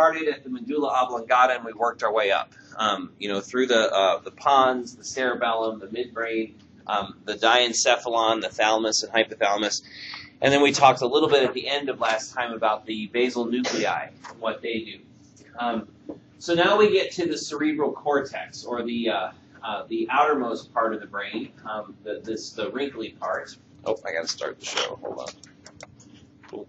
started at the medulla oblongata and we worked our way up. Um, you know, through the uh, the pons, the cerebellum, the midbrain, um, the diencephalon, the thalamus and hypothalamus, and then we talked a little bit at the end of last time about the basal nuclei and what they do. Um, so now we get to the cerebral cortex, or the uh, uh, the outermost part of the brain, um, the, this the wrinkly part. Oh, I got to start the show. Hold on. Cool.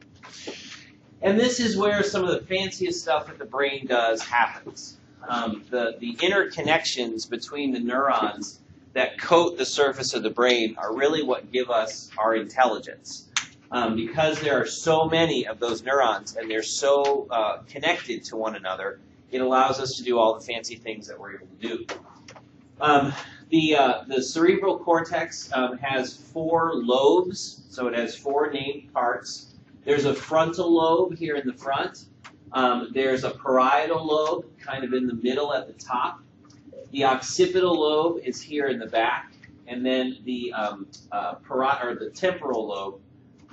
And this is where some of the fanciest stuff that the brain does happens. Um, the the interconnections between the neurons that coat the surface of the brain are really what give us our intelligence. Um, because there are so many of those neurons and they're so uh, connected to one another, it allows us to do all the fancy things that we're able to do. Um, the, uh, the cerebral cortex um, has four lobes, so it has four named parts. There's a frontal lobe here in the front. Um, there's a parietal lobe kind of in the middle at the top. The occipital lobe is here in the back, and then the um, uh, or the temporal lobe,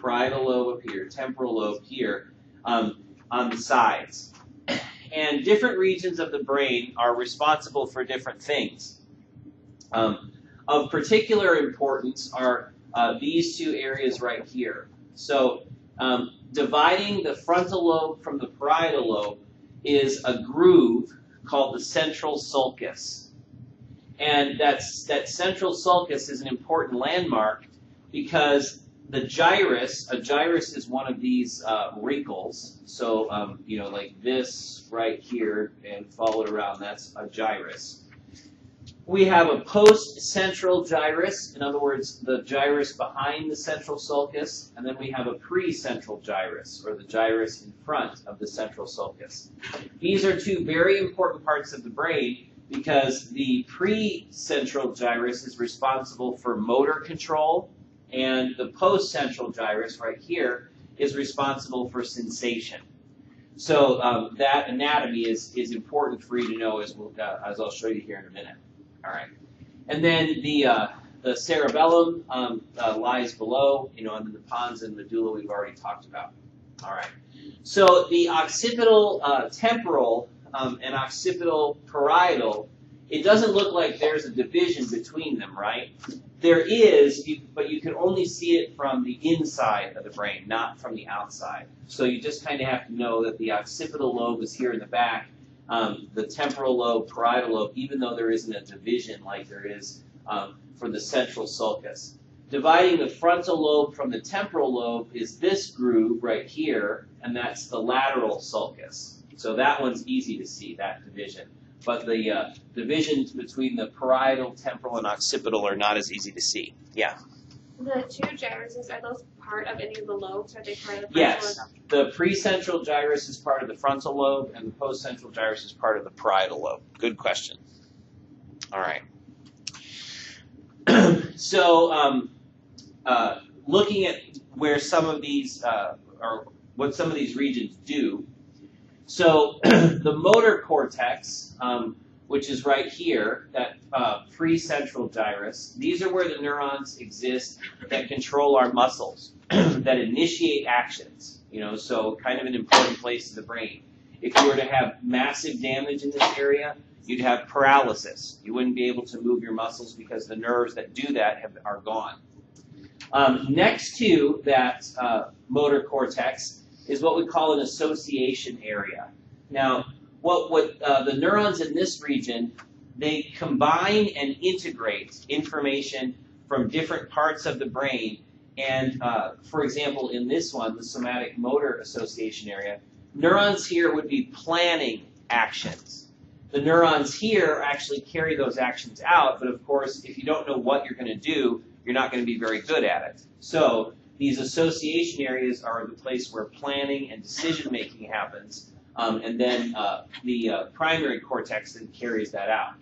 parietal lobe up here, temporal lobe here, um, on the sides. And different regions of the brain are responsible for different things. Um, of particular importance are uh, these two areas right here. So, um, dividing the frontal lobe from the parietal lobe is a groove called the central sulcus. And that's, that central sulcus is an important landmark because the gyrus, a gyrus is one of these uh, wrinkles. So, um, you know, like this right here and followed around, that's a gyrus. We have a post-central gyrus, in other words, the gyrus behind the central sulcus, and then we have a pre-central gyrus, or the gyrus in front of the central sulcus. These are two very important parts of the brain because the pre-central gyrus is responsible for motor control, and the post-central gyrus right here is responsible for sensation. So um, that anatomy is, is important for you to know as, we'll, uh, as I'll show you here in a minute. All right. And then the, uh, the cerebellum um, uh, lies below, you know, then the pons and medulla we've already talked about. All right. So the occipital uh, temporal um, and occipital parietal, it doesn't look like there's a division between them, right? There is, but you can only see it from the inside of the brain, not from the outside. So you just kind of have to know that the occipital lobe is here in the back, um, the temporal lobe, parietal lobe, even though there isn't a division like there is um, for the central sulcus. Dividing the frontal lobe from the temporal lobe is this groove right here, and that's the lateral sulcus. So that one's easy to see, that division but the uh, divisions between the parietal, temporal, and occipital are not as easy to see. Yeah. The two gyruses, are those part of any of the lobes? Are they part of the Yes. The precentral gyrus is part of the frontal lobe, and the postcentral gyrus is part of the parietal lobe. Good question. All right. so, um, uh, looking at where some of these, uh, or what some of these regions do, so the motor cortex, um, which is right here, that uh, precentral gyrus, these are where the neurons exist that control our muscles, that initiate actions. You know, so kind of an important place in the brain. If you were to have massive damage in this area, you'd have paralysis. You wouldn't be able to move your muscles because the nerves that do that have, are gone. Um, next to that uh, motor cortex is what we call an association area. Now, what, what uh, the neurons in this region, they combine and integrate information from different parts of the brain. And uh, for example, in this one, the somatic motor association area, neurons here would be planning actions. The neurons here actually carry those actions out, but of course, if you don't know what you're going to do, you're not going to be very good at it. So these association areas are the place where planning and decision making happens, um, and then uh, the uh, primary cortex then carries that out.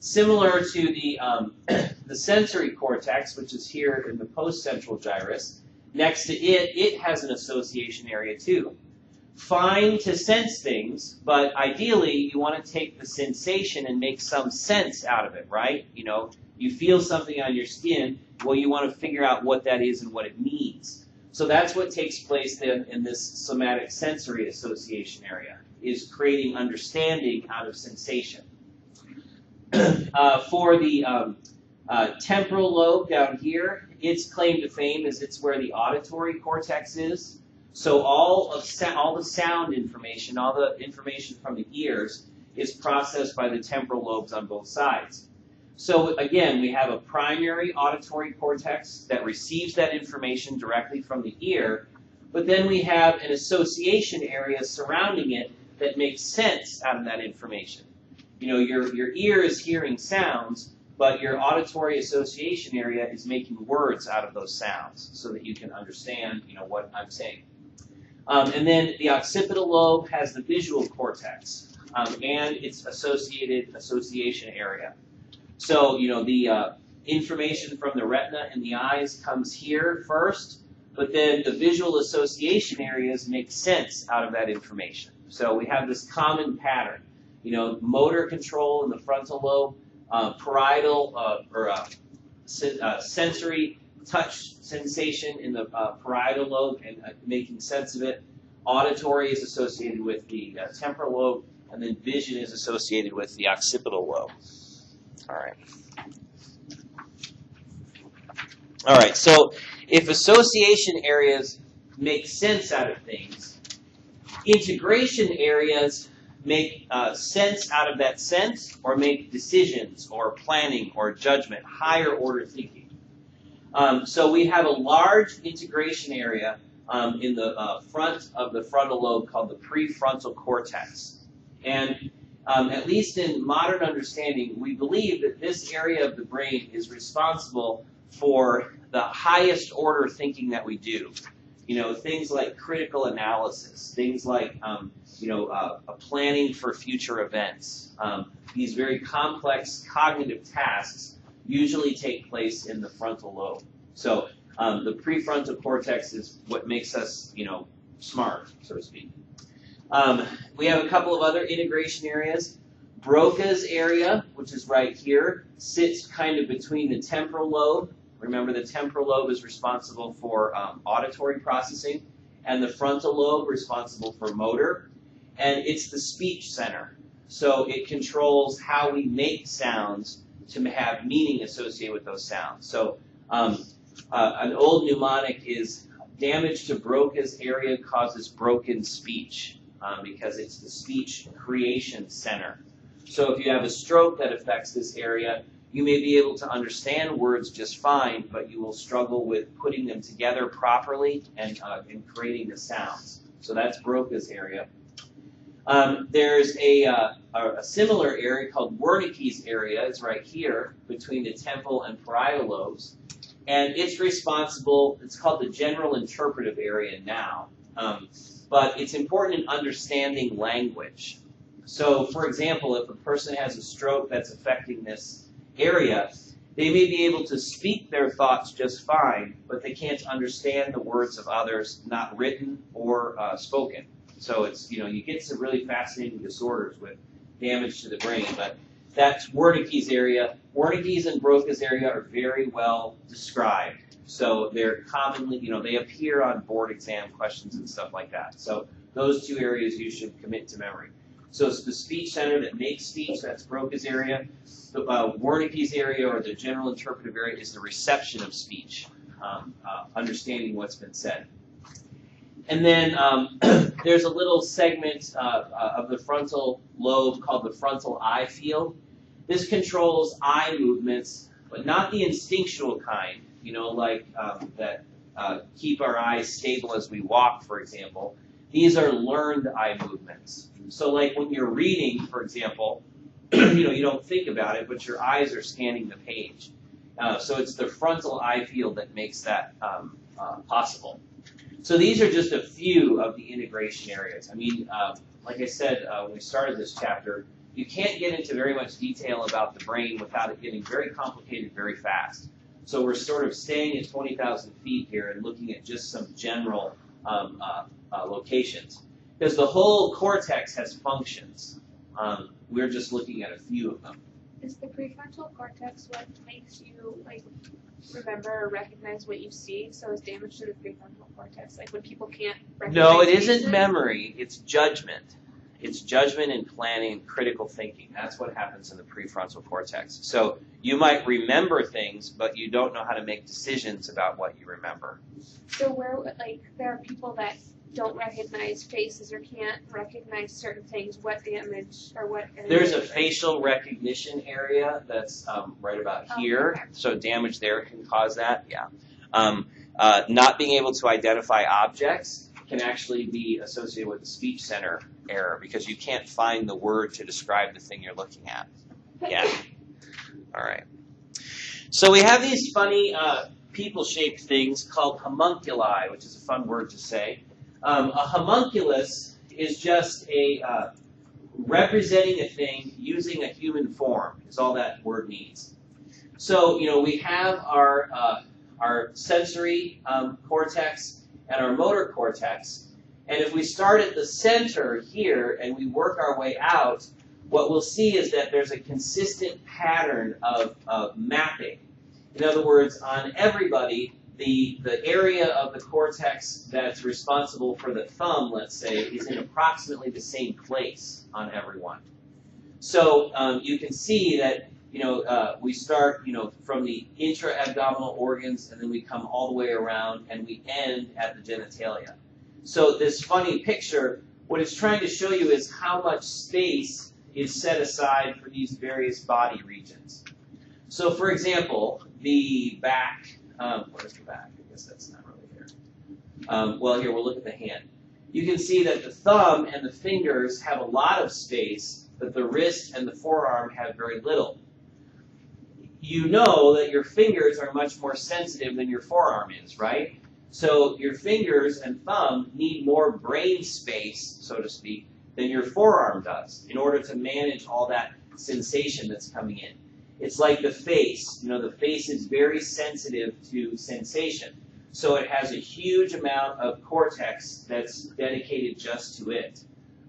Similar to the um, the sensory cortex, which is here in the postcentral gyrus, next to it, it has an association area too. Fine to sense things, but ideally you want to take the sensation and make some sense out of it, right? You know, you feel something on your skin, well, you want to figure out what that is and what it means. So that's what takes place then in this somatic sensory association area, is creating understanding out of sensation. uh, for the um, uh, temporal lobe down here, its claim to fame is it's where the auditory cortex is. So all of all the sound information, all the information from the ears, is processed by the temporal lobes on both sides. So again, we have a primary auditory cortex that receives that information directly from the ear, but then we have an association area surrounding it that makes sense out of that information. You know, your, your ear is hearing sounds, but your auditory association area is making words out of those sounds so that you can understand, you know, what I'm saying. Um, and then the occipital lobe has the visual cortex um, and its associated association area. So, you know, the uh, information from the retina and the eyes comes here first, but then the visual association areas make sense out of that information. So we have this common pattern. You know, motor control in the frontal lobe, uh, parietal uh, or uh, sen- uh, sensory touch sensation in the uh, parietal lobe and uh, making sense of it. Auditory is associated with the temporal lobe, and then vision is associated with the occipital lobe. All right. All right. So if association areas make sense out of things, integration areas make uh, sense out of that sense or make decisions or planning or judgment, higher order thinking. Um, so we have a large integration area um, in the uh, front of the frontal lobe called the prefrontal cortex. And um, at least in modern understanding, we believe that this area of the brain is responsible for the highest order thinking that we do. You know, things like critical analysis, things like, um, you know, uh, planning for future events. Um, these very complex cognitive tasks usually take place in the frontal lobe. So um, the prefrontal cortex is what makes us, you know, smart, so to speak. Um, we have a couple of other integration areas. Broca's area, which is right here, sits kind of between the temporal lobe. Remember, the temporal lobe is responsible for um, auditory processing, and the frontal lobe responsible for motor. And it's the speech center. So it controls how we make sounds to have meaning associated with those sounds. So um, uh, an old mnemonic is damage to Broca's area causes broken speech um, because it's the speech creation center. So if you have a stroke that affects this area, you may be able to understand words just fine, but you will struggle with putting them together properly and, uh, and creating the sounds. So that's Broca's area. Um, there's a, uh, a similar area called Wernicke's area. It's right here between the temporal and parietal lobes. And it's responsible, it's called the general interpretive area now. Um, but it's important in understanding language. So, for example, if a person has a stroke that's affecting this area, they may be able to speak their thoughts just fine, but they can't understand the words of others, not written or uh, spoken. So it's you know you get some really fascinating disorders with damage to the brain, but that's Wernicke's area. Wernicke's and Broca's area are very well described. So they're commonly, you know, they appear on board exam questions and stuff like that. So those two areas you should commit to memory. So it's the speech center that makes speech, that's Broca's area. The uh, Wernicke's area or the general interpretive area is the reception of speech, um, uh, understanding what's been said. And then um, there's a little segment uh, uh, of the frontal lobe called the frontal eye field. This controls eye movements, but not the instinctual kind, you know, like um, that uh, keep our eyes stable as we walk, for example. These are learned eye movements. So, like when you're reading, for example, you know, you don't think about it, but your eyes are scanning the page. Uh, so it's the frontal eye field that makes that um, uh, possible. So these are just a few of the integration areas. I mean, uh, like I said uh, when we started this chapter, you can't get into very much detail about the brain without it getting very complicated very fast. So we're sort of staying at 20,000 feet here and looking at just some general um, uh, uh, locations. Because the whole cortex has functions. Um, we're just looking at a few of them. Is the prefrontal cortex what makes you like remember or recognize what you see? So is damage to the prefrontal cortex like when people can't recognize No, it isn't memory, it's judgment. It's judgment and planning and critical thinking. That's what happens in the prefrontal cortex. So you might remember things, but you don't know how to make decisions about what you remember. So where like there are people that don't recognize faces or can't recognize certain things, what damage or what There's a facial recognition area that's um, right about Oh, here, okay. so damage there can cause that. Yeah. Um, uh, not being able to identify objects can actually be associated with the speech center error because you can't find the word to describe the thing you're looking at. Yeah. All right. So we have these funny uh, people-shaped things called homunculi, which is a fun word to say. Um, a homunculus is just a uh, representing a thing using a human form. Is all that word means. So you know we have our uh, our sensory um, cortex and our motor cortex, and if we start at the center here and we work our way out, what we'll see is that there's a consistent pattern of, of mapping. In other words, on everybody, the, the area of the cortex that's responsible for the thumb, let's say, is in approximately the same place on everyone. So um, you can see that you know uh, we start you know from the intra-abdominal organs, and then we come all the way around, and we end at the genitalia. So this funny picture, what it's trying to show you is how much space is set aside for these various body regions. So, for example, the back. Um, where's the back? I guess that's not really here. Um, well, here we'll look at the hand. You can see that the thumb and the fingers have a lot of space, but the wrist and the forearm have very little. You know that your fingers are much more sensitive than your forearm is, right? So your fingers and thumb need more brain space, so to speak, than your forearm does in order to manage all that sensation that's coming in. It's like the face. You know, the face is very sensitive to sensation. So it has a huge amount of cortex that's dedicated just to it.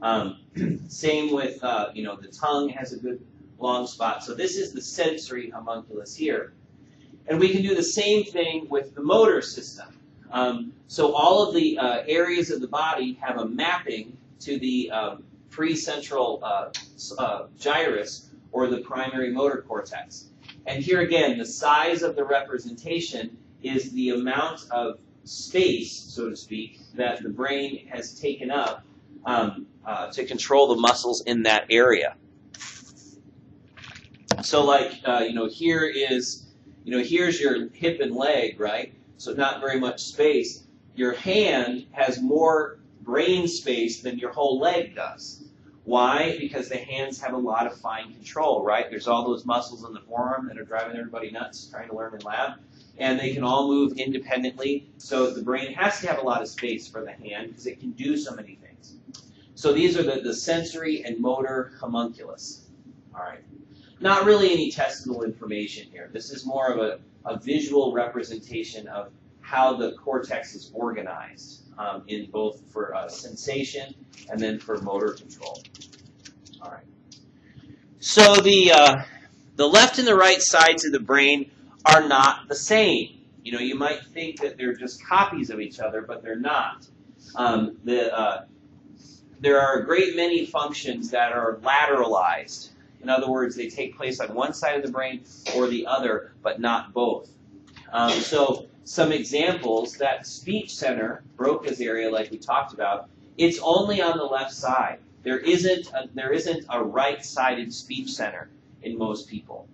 Um, same with, uh, you know, the tongue has a good long spot. So this is the sensory homunculus here. And we can do the same thing with the motor system. Um, so all of the uh, areas of the body have a mapping to the um, precentral uh, uh, gyrus or the primary motor cortex. And here again, the size of the representation is the amount of space, so to speak, that the brain has taken up um, uh, to control the muscles in that area. So, like, uh, you know, here is, you know, here's your hip and leg, right? So not very much space. Your hand has more brain space than your whole leg does. Why? Because the hands have a lot of fine control, right? There's all those muscles in the forearm that are driving everybody nuts trying to learn in lab. And they can all move independently. So the brain has to have a lot of space for the hand because it can do so many things. So these are the, the sensory and motor homunculus. All right. Not really any testable information here. This is more of a, a visual representation of how the cortex is organized um, in both for uh, sensation and then for motor control. All right. So the uh, the left and the right sides of the brain are not the same. You know, you might think that they're just copies of each other, but they're not. Um, the uh, there are a great many functions that are lateralized. In other words, they take place on one side of the brain or the other, but not both. Um, so some examples, that speech center, Broca's area, like we talked about, it's only on the left side. There isn't a, there isn't a right-sided speech center in most people.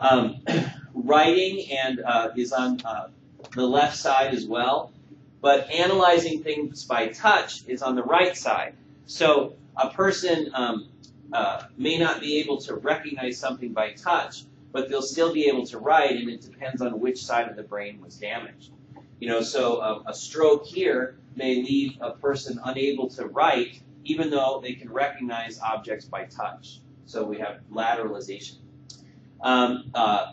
Um, writing and uh, is on uh, the left side as well, but analyzing things by touch is on the right side. So a person um, uh, may not be able to recognize something by touch, but they'll still be able to write, and it depends on which side of the brain was damaged. You know, so a, a stroke here may leave a person unable to write, even though they can recognize objects by touch. So we have lateralization. Um, uh,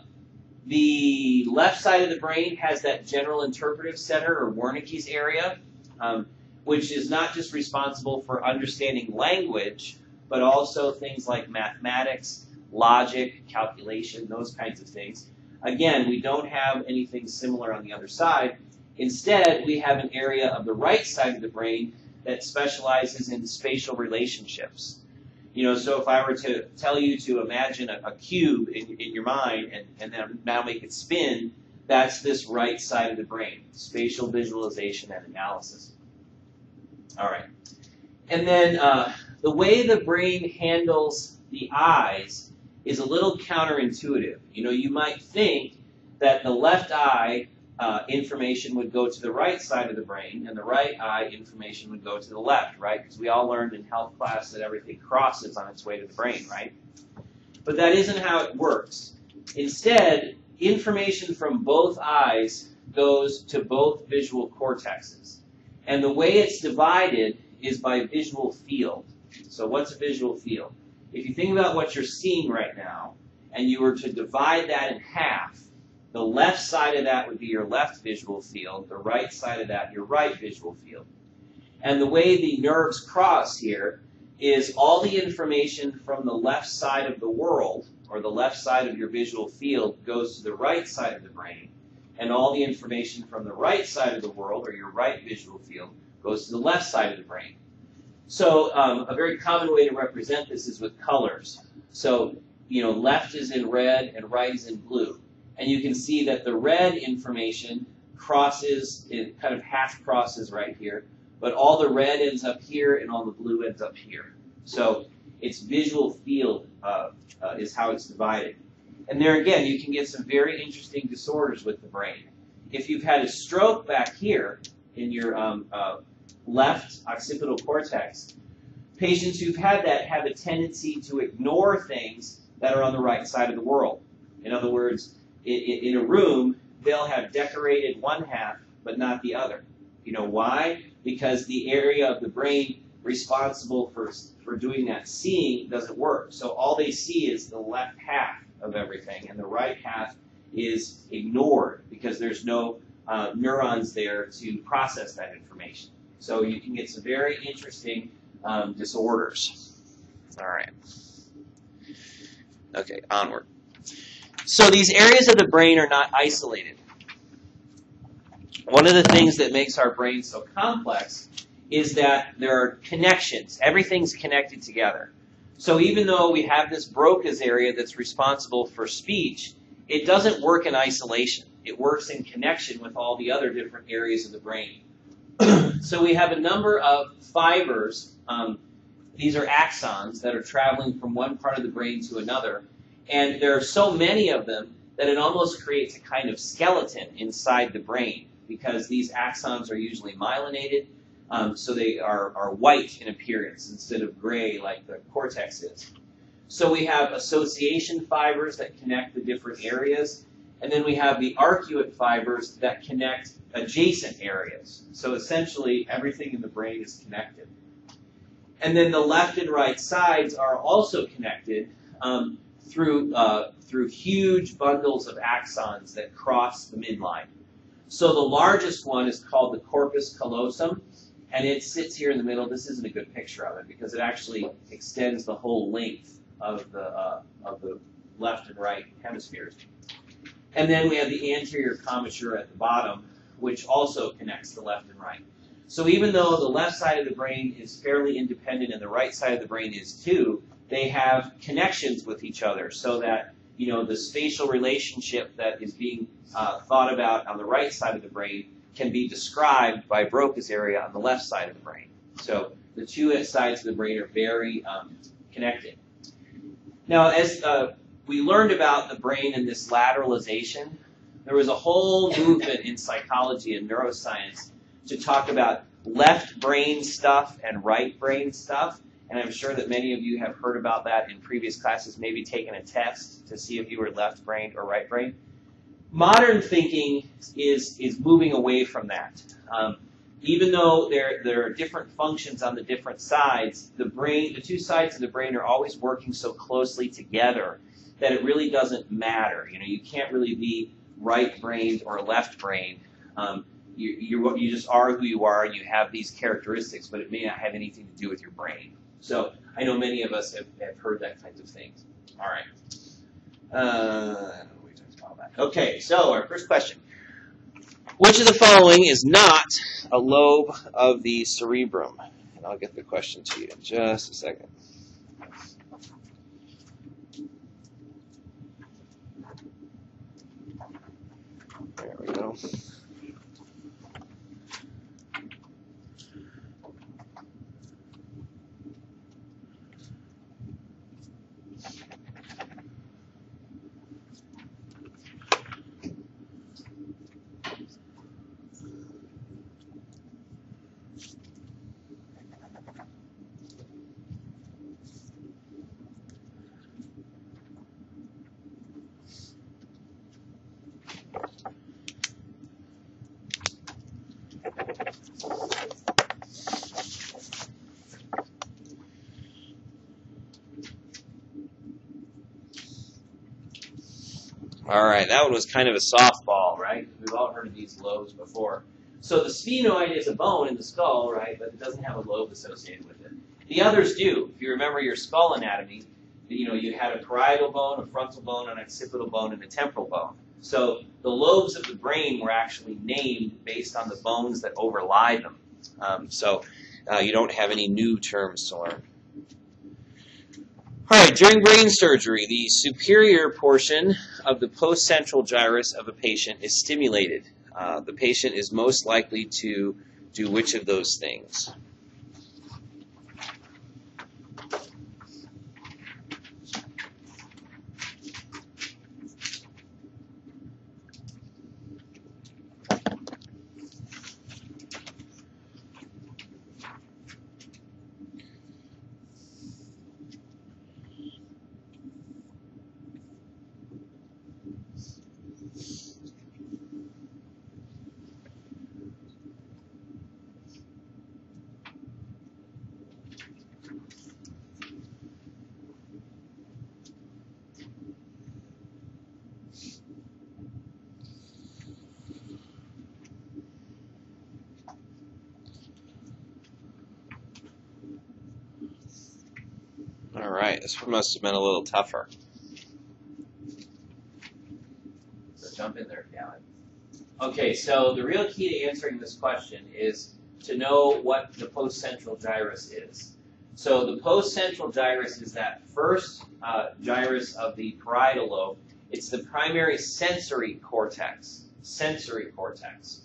the left side of the brain has that general interpretive center or Wernicke's area, um, which is not just responsible for understanding language, but also things like mathematics, logic, calculation, those kinds of things. Again, we don't have anything similar on the other side. Instead, we have an area of the right side of the brain that specializes in spatial relationships. You know, so if I were to tell you to imagine a, a cube in, in your mind and, and then now make it spin, that's this right side of the brain, spatial visualization and analysis. All right. And then uh, the way the brain handles the eyes is a little counterintuitive. You know, you might think that the left eye uh, information would go to the right side of the brain, and the right eye information would go to the left, right? Because we all learned in health class that everything crosses on its way to the brain, right? But that isn't how it works. Instead, information from both eyes goes to both visual cortexes. And the way it's divided is by visual field. So, what's a visual field? If you think about what you're seeing right now, and you were to divide that in half, the left side of that would be your left visual field, the right side of that, your right visual field. And the way the nerves cross here is all the information from the left side of the world, or the left side of your visual field, goes to the right side of the brain. And all the information from the right side of the world, or your right visual field, goes to the left side of the brain. So um, a very common way to represent this is with colors. So, you know, left is in red and right is in blue and you can see that the red information crosses, it kind of half crosses right here, but all the red ends up here and all the blue ends up here. So its visual field uh, uh, is how it's divided. And there again, you can get some very interesting disorders with the brain. If you've had a stroke back here in your um, uh, left occipital cortex, patients who've had that have a tendency to ignore things that are on the right side of the world. In other words, in, in a room, they'll have decorated one half but not the other. You know why? Because the area of the brain responsible for, for doing that seeing doesn't work. So all they see is the left half of everything, and the right half is ignored because there's no uh, neurons there to process that information. So you can get some very interesting um, disorders. All right. Okay, onward. So these areas of the brain are not isolated. One of the things that makes our brain so complex is that there are connections. Everything's connected together. So even though we have this Broca's area that's responsible for speech, it doesn't work in isolation. It works in connection with all the other different areas of the brain. so we have a number of fibers. Um, these are axons that are traveling from one part of the brain to another. And there are so many of them that it almost creates a kind of skeleton inside the brain because these axons are usually myelinated, um, so they are, are white in appearance instead of gray like the cortex is. So we have association fibers that connect the different areas, and then we have the arcuate fibers that connect adjacent areas. So essentially, everything in the brain is connected. And then the left and right sides are also connected. Um, through, uh, through huge bundles of axons that cross the midline. So the largest one is called the corpus callosum, and it sits here in the middle. This isn't a good picture of it because it actually extends the whole length of the, uh, of the left and right hemispheres. And then we have the anterior commissure at the bottom, which also connects the left and right. So even though the left side of the brain is fairly independent and the right side of the brain is too, they have connections with each other so that you know the spatial relationship that is being uh, thought about on the right side of the brain can be described by Broca's area on the left side of the brain. So the two sides of the brain are very um, connected. Now, as uh, we learned about the brain and this lateralization, there was a whole movement in psychology and neuroscience to talk about left brain stuff and right brain stuff and I'm sure that many of you have heard about that in previous classes, maybe taken a test to see if you were left brained or right brained. Modern thinking is, is moving away from that. Um, even though there, there are different functions on the different sides, the brain, the two sides of the brain are always working so closely together that it really doesn't matter. You know, you can't really be right brained or left brained. Um, you, you, just are who you are and you have these characteristics, but it may not have anything to do with your brain. So I know many of us have, have heard that kinds of things. All right. Uh, okay, so our first question. Which of the following is not a lobe of the cerebrum? And I'll get the question to you in just a second. There right, that one was kind of a softball, right? We've all heard of these lobes before. So the sphenoid is a bone in the skull, right? But it doesn't have a lobe associated with it. The others do. If you remember your skull anatomy, you know you had a parietal bone, a frontal bone, an occipital bone, and a temporal bone. So the lobes of the brain were actually named based on the bones that overlie them. Um, so uh, you don't have any new terms to learn. All right, during brain surgery, the superior portion of the postcentral gyrus of a patient is stimulated. Uh, the patient is most likely to do which of those things? All right, this one must have been a little tougher. So jump in there. Okay, so the real key to answering this question is to know what the postcentral gyrus is. So the postcentral gyrus is that first uh, gyrus of the parietal lobe. It's the primary sensory cortex. Sensory cortex.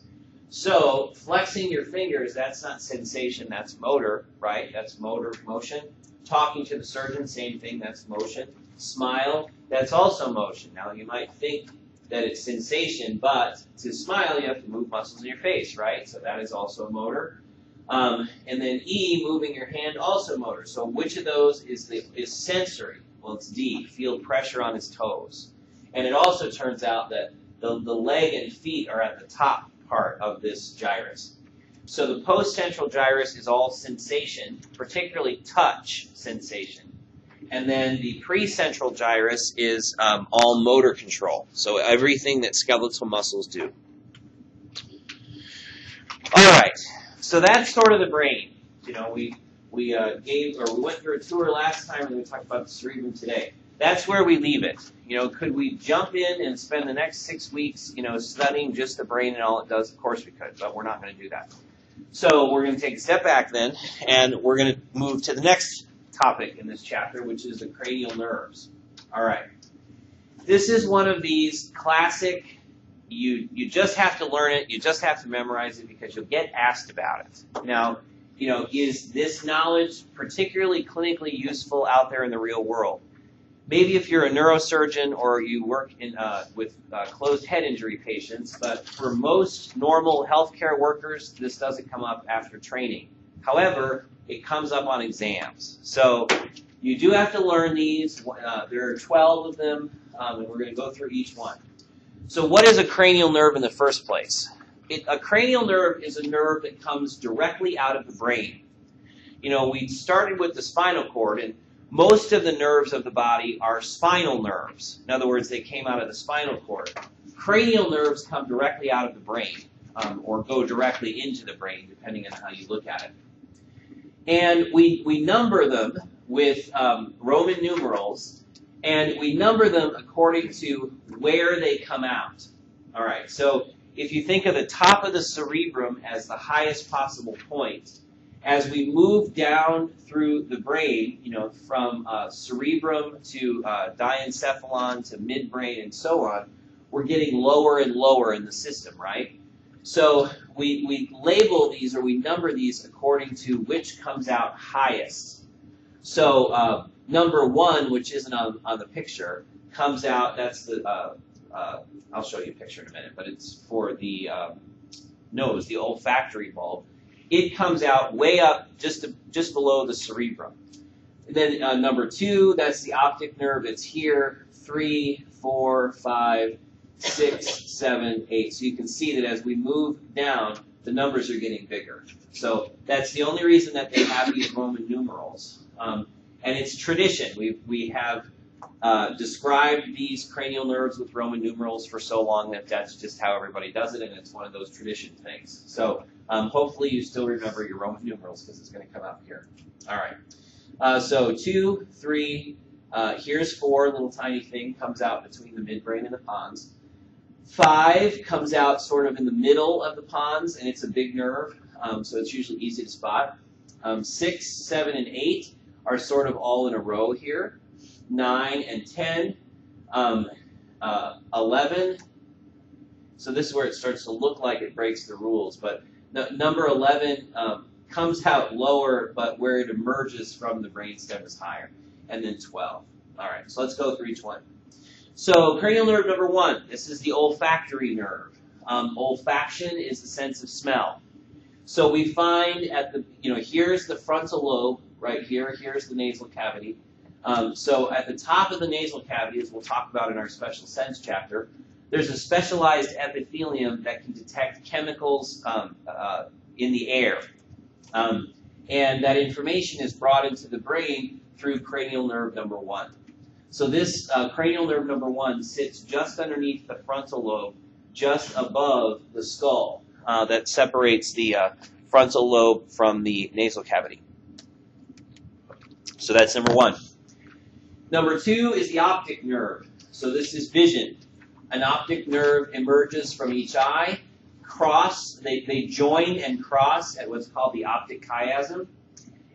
So flexing your fingers, that's not sensation, that's motor, right? That's motor motion. Talking to the surgeon, same thing, that's motion. Smile, that's also motion. Now you might think that it's sensation, but to smile you have to move muscles in your face, right? So that is also motor. Um, and then E, moving your hand, also motor. So which of those is the is sensory? Well, it's D, feel pressure on his toes. And it also turns out that the, the leg and feet are at the top part of this gyrus. So the postcentral gyrus is all sensation, particularly touch sensation. And then the precentral gyrus is um, all motor control. So everything that skeletal muscles do. All right. So that's sort of the brain. You know, we we uh, gave or we went through a tour last time, and we talked about the cerebrum today. That's where we leave it. You know, could we jump in and spend the next six weeks, you know, studying just the brain and all it does? Of course we could, but we're not going to do that. So we're going to take a step back then, and we're going to move to the next topic in this chapter, which is the cranial nerves. All right. This is one of these classic. You you just have to learn it. You just have to memorize it because you'll get asked about it. Now, you know, is this knowledge particularly clinically useful out there in the real world? Maybe if you're a neurosurgeon or you work in, uh, with uh, closed head injury patients, but for most normal healthcare workers, this doesn't come up after training. However, it comes up on exams. So you do have to learn these. Uh, there are 12 of them, um, and we're going to go through each one. So, what is a cranial nerve in the first place? It, a cranial nerve is a nerve that comes directly out of the brain. You know, we started with the spinal cord, and most of the nerves of the body are spinal nerves. In other words, they came out of the spinal cord. Cranial nerves come directly out of the brain, um, or go directly into the brain, depending on how you look at it. And we, we number them with um, Roman numerals, and we number them according to where they come out. All right, so if you think of the top of the cerebrum as the highest possible point, as we move down through the brain, you know, from uh, cerebrum to uh, diencephalon to midbrain and so on, we're getting lower and lower in the system, right? So we, we label these or we number these according to which comes out highest. So uh, number one, which isn't on, on the picture, comes out, that's the, uh, uh, I'll show you a picture in a minute, but it's for the um, nose, the olfactory bulb. It comes out way up just to, just below the cerebrum. And then uh, number two, that's the optic nerve. It's here. Three, four, five, six, seven, eight. So you can see that as we move down, the numbers are getting bigger. So that's the only reason that they have these Roman numerals. Um, and it's tradition. We, we have uh, described these cranial nerves with Roman numerals for so long that that's just how everybody does it, and it's one of those tradition things. So um, hopefully you still remember your Roman numerals because it's going to come up here. All right. Uh, so two, three, uh, here's four, little tiny thing comes out between the midbrain and the pons. Five comes out sort of in the middle of the pons, and it's a big nerve, um, so it's usually easy to spot. Um, six, seven, and eight are sort of all in a row here. Nine and ten. Um, uh, 11. So this is where it starts to look like it breaks the rules, but the, number 11 um, comes out lower, but where it emerges from the brainstem is higher. And then 12. All right, so let's go through each one. So cranial nerve number one, this is the olfactory nerve. Um, olfaction is the sense of smell. So we find at the, you know, here's the frontal lobe right here, here's the nasal cavity. Um, so at the top of the nasal cavity, as we'll talk about in our special sense chapter, there's a specialized epithelium that can detect chemicals um, uh, in the air. Um, and that information is brought into the brain through cranial nerve number one. So this uh, cranial nerve number one sits just underneath the frontal lobe, just above the skull, uh, that separates the uh, frontal lobe from the nasal cavity. So that's number one. Number two is the optic nerve. So this is vision. An optic nerve emerges from each eye, cross, they, they join and cross at what's called the optic chiasm,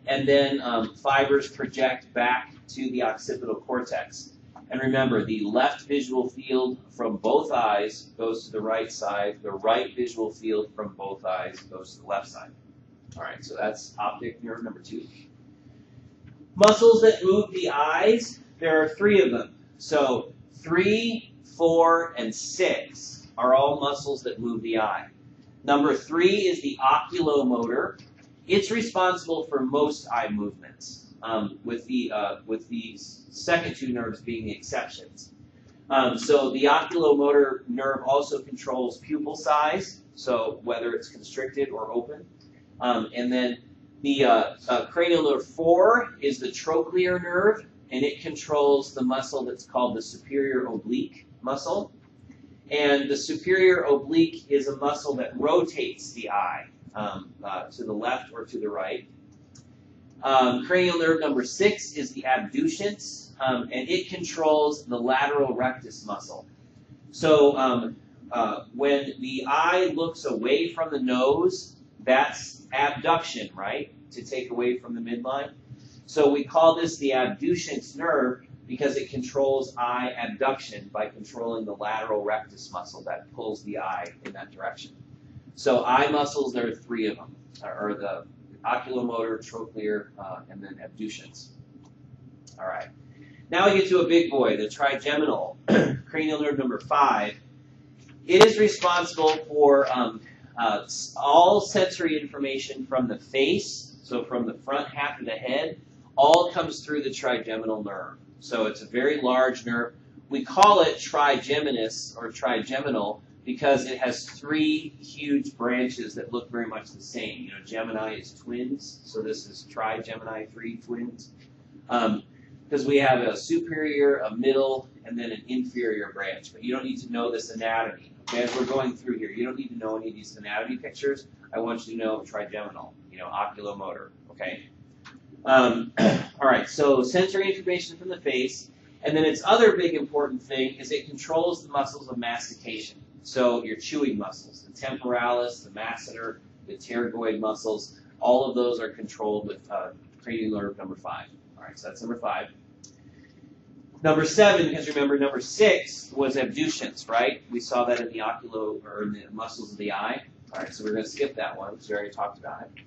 and then um, fibers project back to the occipital cortex. And remember, the left visual field from both eyes goes to the right side. The right visual field from both eyes goes to the left side. All right, so that's optic nerve number two. Muscles that move the eyes, there are three of them. So three, four, and six are all muscles that move the eye. Number three is the oculomotor. It's responsible for most eye movements, um, with the uh, with the second two nerves being the exceptions. Um, so the oculomotor nerve also controls pupil size, so whether it's constricted or open. Um, and then the uh, uh, cranial nerve 4 is the trochlear nerve, and it controls the muscle that's called the superior oblique muscle. And the superior oblique is a muscle that rotates the eye um, uh, to the left or to the right. Um, cranial nerve number six is the abducens, um, and it controls the lateral rectus muscle. So um, uh, when the eye looks away from the nose, that's abduction, right? To take away from the midline. So we call this the abducens nerve because it controls eye abduction by controlling the lateral rectus muscle that pulls the eye in that direction. So eye muscles, there are three of them, or the oculomotor, trochlear, uh, and then abducens. All right. Now we get to a big boy, the trigeminal cranial nerve number five. It is responsible for um, uh, all sensory information from the face, so from the front half of the head, all comes through the trigeminal nerve. So it's a very large nerve. We call it trigeminous or trigeminal because it has three huge branches that look very much the same. You know, Gemini is twins, so this is trigemini, three twins. Because um, we have a superior, a middle, and then an inferior branch. But you don't need to know this anatomy. Okay, as we're going through here, you don't need to know any of these anatomy pictures. I want you to know trigeminal, you know, oculomotor. Okay. Um, all right, so sensory information from the face, and then its other big important thing is it controls the muscles of mastication. So your chewing muscles, the temporalis, the masseter, the pterygoid muscles, all of those are controlled with uh, cranial nerve number five. All right, so that's number five. Number seven, because remember, number six was abducens, right? We saw that in the oculo or in the muscles of the eye. All right, so we're going to skip that one because we already talked about it.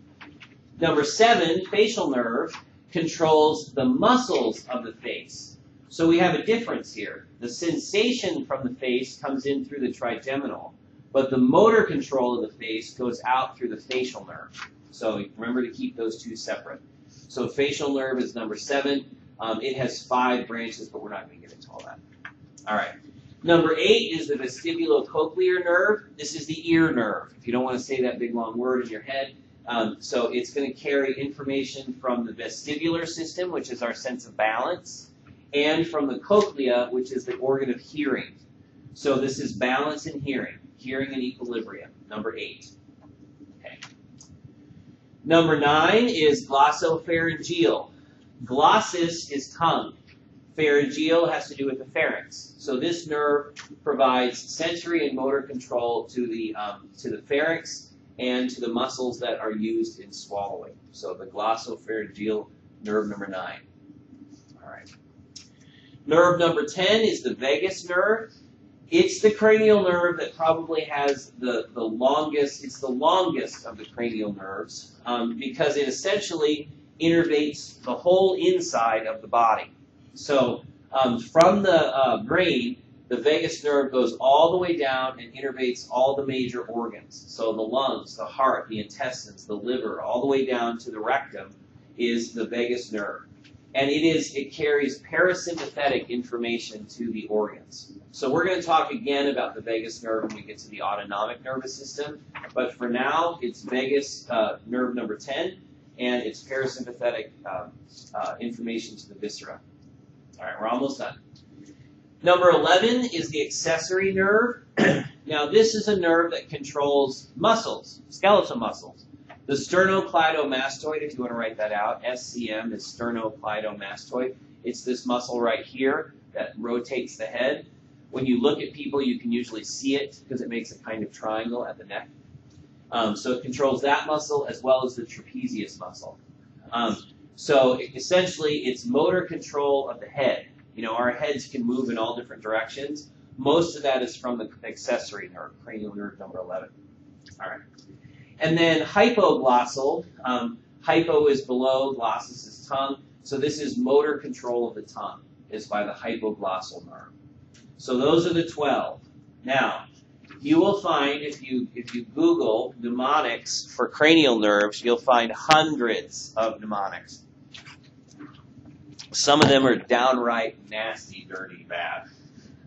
Number seven, facial nerve, controls the muscles of the face. So we have a difference here. The sensation from the face comes in through the trigeminal, but the motor control of the face goes out through the facial nerve. So remember to keep those two separate. So facial nerve is number seven. Um, it has five branches, but we're not going to get into all that. All right. Number eight is the vestibulocochlear nerve. This is the ear nerve. If you don't want to say that big long word in your head, um, so it's going to carry information from the vestibular system, which is our sense of balance, and from the cochlea, which is the organ of hearing. So this is balance and hearing, hearing and equilibrium, number eight. Okay. Number nine is glossopharyngeal. Glossus is tongue. Pharyngeal has to do with the pharynx. So this nerve provides sensory and motor control to the um, to the pharynx and to the muscles that are used in swallowing. So the glossopharyngeal nerve number nine. All right. Nerve number 10 is the vagus nerve. It's the cranial nerve that probably has the, the longest, it's the longest of the cranial nerves um, because it essentially innervates the whole inside of the body. So um, from the uh, brain, the vagus nerve goes all the way down and innervates all the major organs. So the lungs, the heart, the intestines, the liver, all the way down to the rectum is the vagus nerve. And it is it carries parasympathetic information to the organs. So we're going to talk again about the vagus nerve when we get to the autonomic nervous system. But for now, it's vagus uh, nerve number 10, and it's parasympathetic um, uh, information to the viscera. All right, we're almost done. Number 11 is the accessory nerve. now, this is a nerve that controls muscles, skeletal muscles. The sternocleidomastoid, if you want to write that out, SCM is sternocleidomastoid. It's this muscle right here that rotates the head. When you look at people, you can usually see it because it makes a kind of triangle at the neck. Um, so it controls that muscle as well as the trapezius muscle. Um, so essentially, it's motor control of the head. You know, our heads can move in all different directions. Most of that is from the accessory nerve, cranial nerve number 11. All right. And then hypoglossal. Um, hypo is below, glossus is tongue. So this is motor control of the tongue, is by the hypoglossal nerve. So those are the 12. Now, you will find if you if you Google mnemonics for cranial nerves, you'll find hundreds of mnemonics. Some of them are downright nasty, dirty, bad.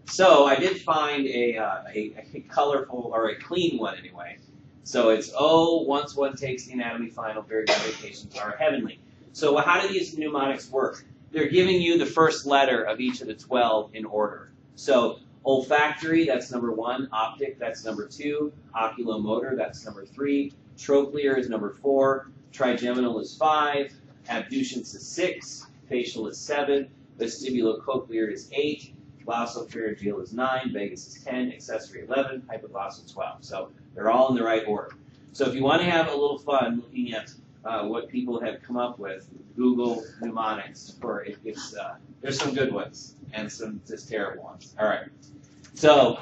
So I did find a, uh, a, a, colorful, or a clean one anyway. So it's, oh, once one takes the anatomy final, very good vacations are heavenly. So how do these mnemonics work? They're giving you the first letter of each of the 12 in order. So olfactory, that's number one. Optic, that's number two. Oculomotor, that's number three. Trochlear is number four. Trigeminal is five. Abducens is six facial is 7, vestibulocochlear is 8, glossopharyngeal is 9, vagus is 10, accessory 11, hypoglossal 12. So they're all in the right order. So if you want to have a little fun looking at uh, what people have come up with, Google mnemonics for it, it's uh, there's some good ones and some just terrible ones. All right. So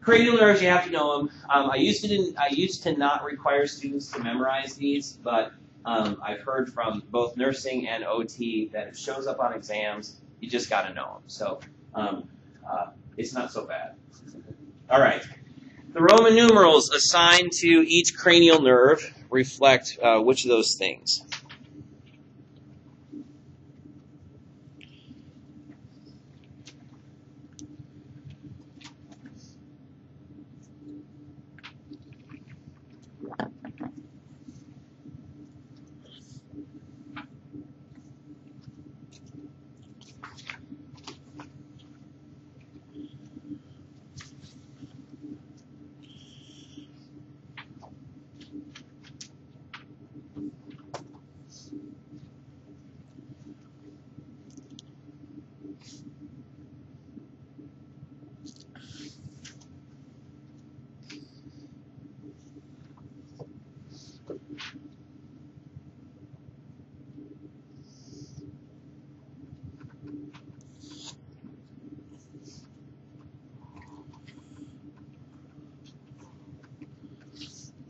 cranial nerves, you have to know them. Um, I used to didn't, I used to not require students to memorize these, but um, I've heard from both nursing and OT that it shows up on exams. You just got to know them. So um, uh, it's not so bad. All right. The Roman numerals assigned to each cranial nerve reflect uh, which of those things?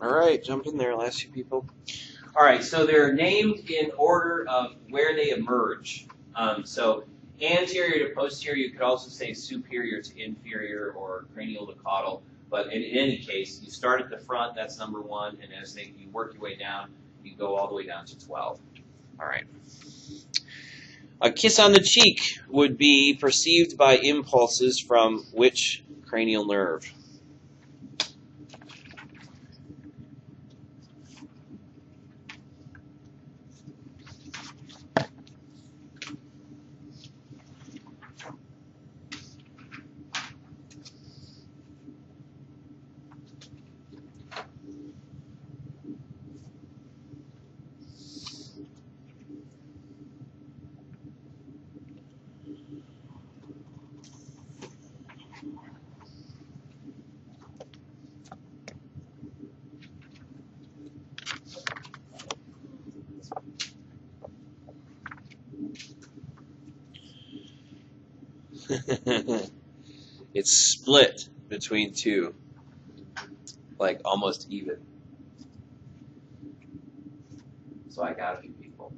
All right, jump in there, last few people. All right, so they're named in order of where they emerge. Um, so anterior to posterior, you could also say superior to inferior or cranial to caudal. But in, in any case, you start at the front, that's number one, and as they, you work your way down, you go all the way down to 12. All right. A kiss on the cheek would be perceived by impulses from which cranial nerve? it's split between two, like almost even. So I got a few people.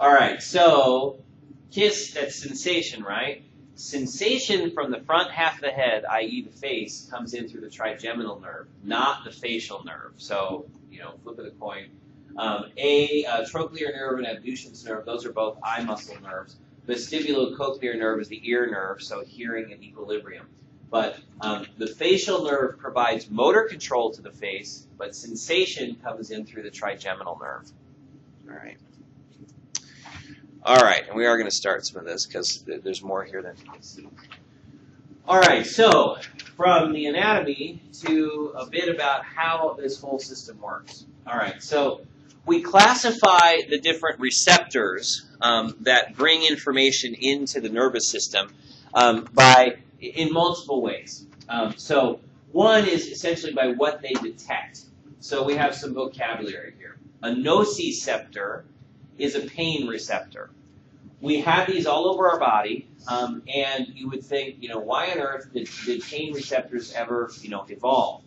All right, so kiss, that's sensation, right? Sensation from the front half of the head, i.e., the face, comes in through the trigeminal nerve, not the facial nerve. So, you know, flip of the coin. Um, a uh, trochlear nerve and abducens nerve, those are both eye muscle nerves. Vestibulocochlear nerve is the ear nerve, so hearing and equilibrium. But um, the facial nerve provides motor control to the face, but sensation comes in through the trigeminal nerve. All right. All right, and we are going to start some of this because there's more here than you can see. All right, so from the anatomy to a bit about how this whole system works. All right, so we classify the different receptors um, that bring information into the nervous system um, by in multiple ways. Um, so one is essentially by what they detect. So we have some vocabulary here. A nociceptor is a pain receptor. We have these all over our body, um, and you would think, you know, why on earth did, did pain receptors ever, you know, evolve?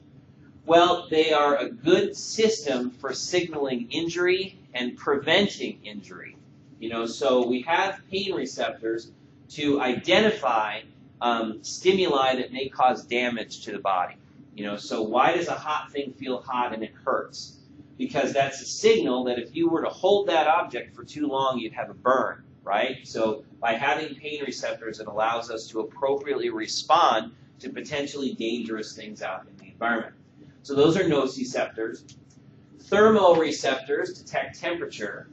Well, they are a good system for signaling injury and preventing injury. You know, so we have pain receptors to identify um, stimuli that may cause damage to the body. You know, so why does a hot thing feel hot and it hurts? Because that's a signal that if you were to hold that object for too long, you'd have a burn, right? So by having pain receptors, it allows us to appropriately respond to potentially dangerous things out in the environment. So those are nociceptors. Thermoreceptors detect temperature.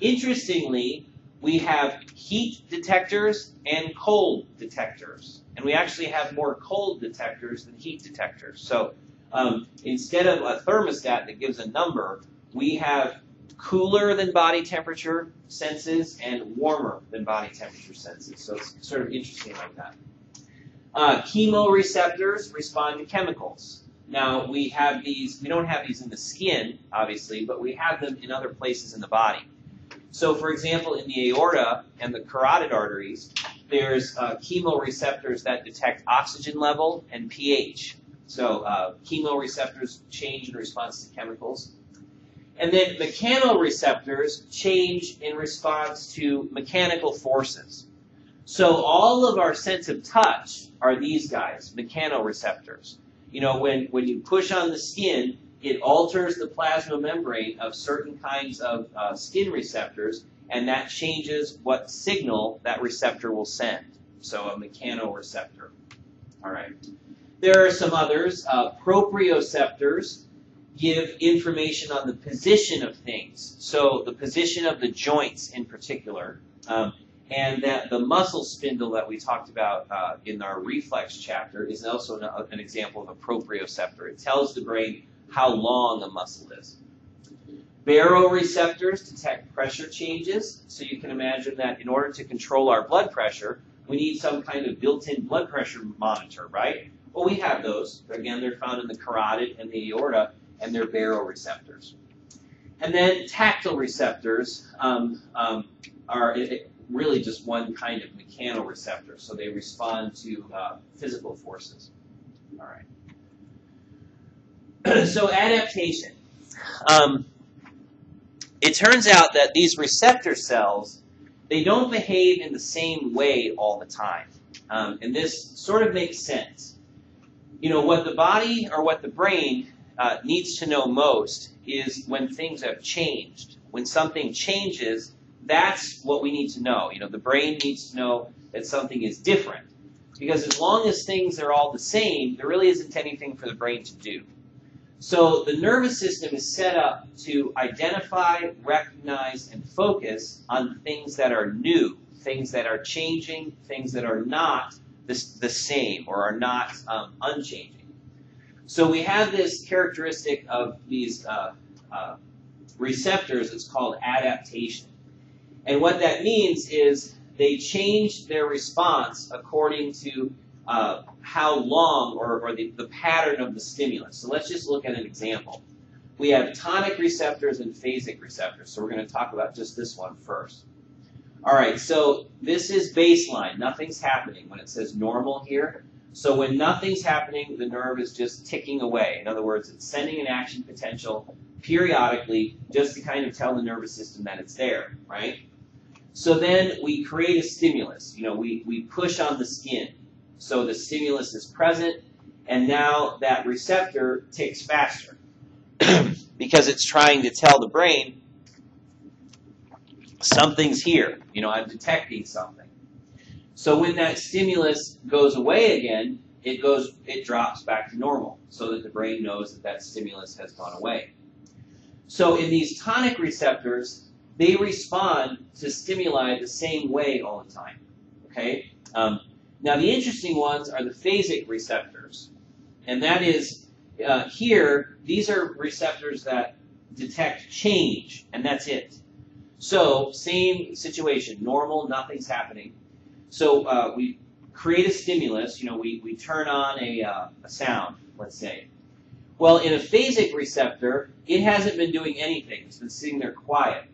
Interestingly, we have heat detectors and cold detectors. And we actually have more cold detectors than heat detectors. So um, instead of a thermostat that gives a number, we have cooler than body temperature senses and warmer than body temperature senses. So it's sort of interesting like that. Uh, chemoreceptors respond to chemicals. Now, we have these, we don't have these in the skin, obviously, but we have them in other places in the body. So, for example, in the aorta and the carotid arteries, there's uh, chemoreceptors that detect oxygen level and pH. So, uh, chemoreceptors change in response to chemicals. And then mechanoreceptors change in response to mechanical forces. So, all of our sense of touch are these guys, mechanoreceptors you know, when, when you push on the skin, it alters the plasma membrane of certain kinds of uh, skin receptors, and that changes what signal that receptor will send. So a mechanoreceptor. All right. There are some others. Uh, proprioceptors give information on the position of things. So the position of the joints in particular. Um, and that the muscle spindle that we talked about uh, in our reflex chapter is also an, an, example of a proprioceptor. It tells the brain how long a muscle is. Baroreceptors detect pressure changes, so you can imagine that in order to control our blood pressure, we need some kind of built-in blood pressure monitor, right? Well, we have those. Again, they're found in the carotid and the aorta, and they're baroreceptors. And then tactile receptors um, um, are really just one kind of mechanoreceptor, so they respond to uh, physical forces. All right. so adaptation. Um, it turns out that these receptor cells they don't behave in the same way all the time, um, and this sort of makes sense. You know what the body or what the brain uh, needs to know most is when things have changed. When something changes, that's what we need to know. You know, the brain needs to know that something is different. Because as long as things are all the same, there really isn't anything for the brain to do. So the nervous system is set up to identify, recognize, and focus on things that are new, things that are changing, things that are not the, the same or are not um, unchanging. So we have this characteristic of these uh, uh, receptors. It's called adaptation. And what that means is they change their response according to uh, how long or, or the, the pattern of the stimulus. So let's just look at an example. We have tonic receptors and phasic receptors. So we're going to talk about just this one first. All right, so this is baseline. Nothing's happening when it says normal here. So when nothing's happening, the nerve is just ticking away. In other words, it's sending an action potential periodically just to kind of tell the nervous system that it's there, right? So then we create a stimulus. You know, we, we push on the skin. So the stimulus is present, and now that receptor ticks faster because it's trying to tell the brain something's here. You know, I'm detecting something. So when that stimulus goes away again, it goes, it drops back to normal, so that the brain knows that that stimulus has gone away. So in these tonic receptors, they respond to stimuli the same way all the time. Okay. Um, now the interesting ones are the phasic receptors, and that is uh, here. These are receptors that detect change, and that's it. So same situation, normal, nothing's happening. So uh, we create a stimulus, you know, we, we turn on a, uh, a sound, let's say. Well, in a phasic receptor, it hasn't been doing anything. It's been sitting there quiet.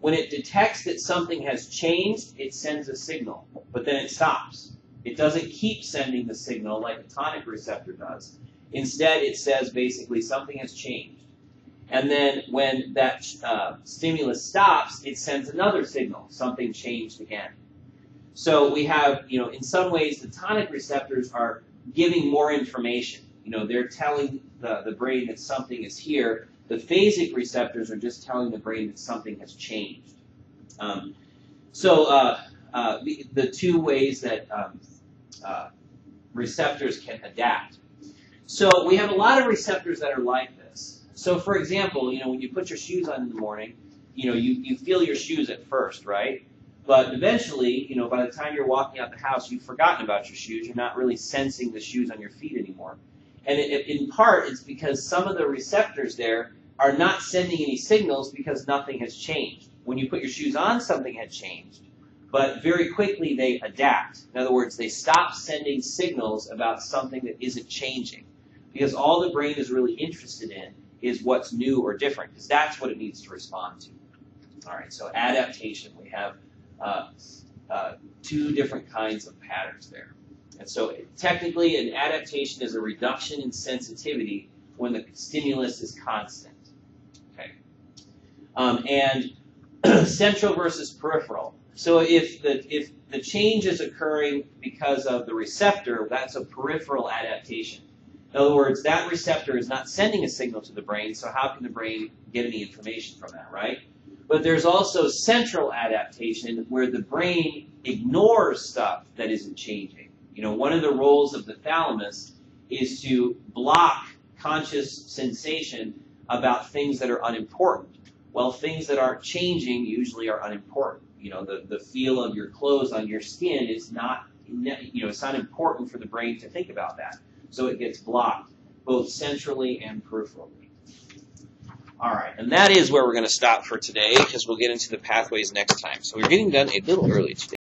When it detects that something has changed, it sends a signal, but then it stops. It doesn't keep sending the signal like a tonic receptor does. Instead, it says basically something has changed. And then when that uh, stimulus stops, it sends another signal, something changed again. So we have, you know, in some ways, the tonic receptors are giving more information. You know, they're telling the, the brain that something is here. The phasic receptors are just telling the brain that something has changed. Um, so uh, uh, the, the, two ways that um, uh, receptors can adapt. So we have a lot of receptors that are like this. So for example, you know, when you put your shoes on in the morning, you know, you, you feel your shoes at first, right? But eventually, you know, by the time you're walking out the house, you've forgotten about your shoes. You're not really sensing the shoes on your feet anymore. And it, in part, it's because some of the receptors there are not sending any signals because nothing has changed. When you put your shoes on, something had changed. But very quickly, they adapt. In other words, they stop sending signals about something that isn't changing. Because all the brain is really interested in is what's new or different, because that's what it needs to respond to. All right, so adaptation. We have uh, uh, two different kinds of patterns there. And so technically an adaptation is a reduction in sensitivity when the stimulus is constant. Okay. Um, and central versus peripheral. So if the if the change is occurring because of the receptor, that's a peripheral adaptation. In other words, that receptor is not sending a signal to the brain, so how can the brain get any information from that, right? But there's also central adaptation where the brain ignores stuff that isn't changing. You know, one of the roles of the thalamus is to block conscious sensation about things that are unimportant. Well, things that aren't changing usually are unimportant. You know, the, the feel of your clothes on your skin is not, you know, it's not important for the brain to think about that. So it gets blocked both centrally and peripherally. All right, and that is where we're going to stop for today because we'll get into the pathways next time. So we're getting done a little early today.